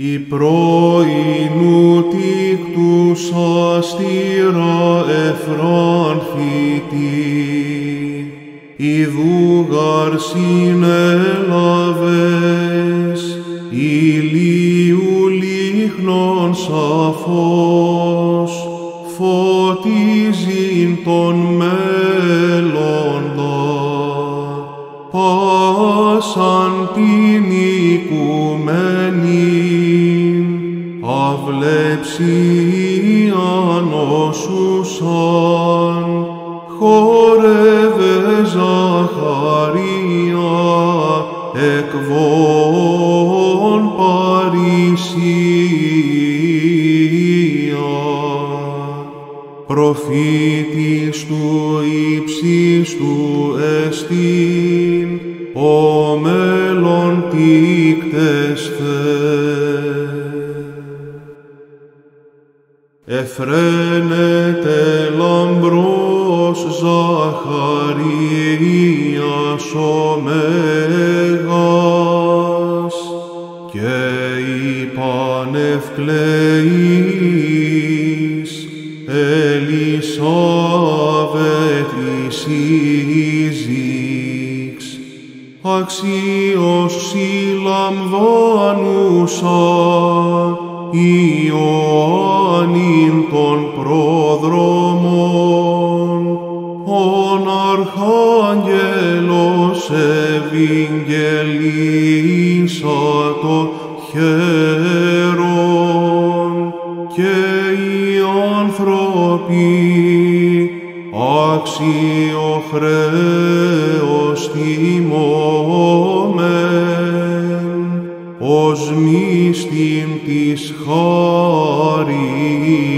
Η πρωινού τίκτους αστήρα εφράνθητη, ιδούγαρ συνέλαβες, ηλίου λίχνον σαφώς, φωτίζειν τον μέλλοντα, πάσαν την αυλεψίαν όσουσαν, χόρευε Ζαχαρία, εκβών Παρισία. Προφήτης του ύψιστου εστίν, ο Εφραίνεται λαμπρός Ζαχαρίας ο Μέγας και είπαν ευκλαίης Ελισάβετ η σύζυγς αξίως συλλαμβάνουσα Ιωάννην των πρόδρομων, ον Αρχάγγελος ευηγγελίσατο χαίρον και οι άνθρωποι άξιο χρέος τιμώμεν, ως μίστην της χάριτος.